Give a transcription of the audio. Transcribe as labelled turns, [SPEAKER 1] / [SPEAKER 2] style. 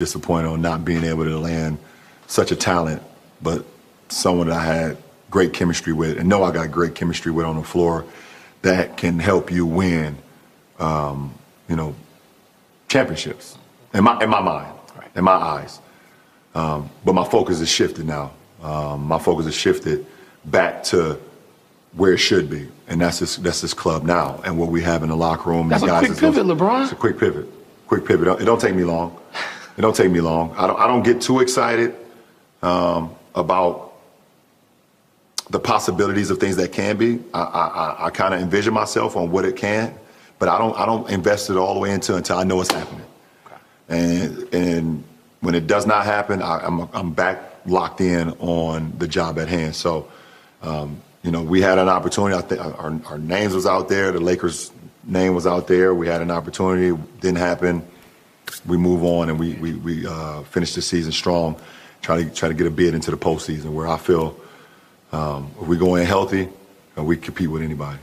[SPEAKER 1] disappointed on not being able to land such a talent, but someone that I had great chemistry with, and know I got great chemistry with on the floor, that can help you win, um, you know, championships. In my in my mind, right. in my eyes. Um, but my focus has shifted now. Um, my focus has shifted back to where it should be, and that's this that's this club now, and what we have in the locker room.
[SPEAKER 2] That's a guys quick pivot, LeBron.
[SPEAKER 1] It's a quick pivot, quick pivot. It don't take me long. It don't take me long. I don't I don't get too excited um, about the possibilities of things that can be. I I, I kind of envision myself on what it can, but I don't I don't invest it all the way into until I know it's happening. Okay. And and when it does not happen, I, am I'm, I'm back locked in on the job at hand. So. Um, you know, we had an opportunity. I think our, our names was out there. The Lakers' name was out there. We had an opportunity. Didn't happen. We move on and we we, we uh, finish the season strong. Try to try to get a bid into the postseason where I feel um, if we go in healthy, uh, we compete with anybody.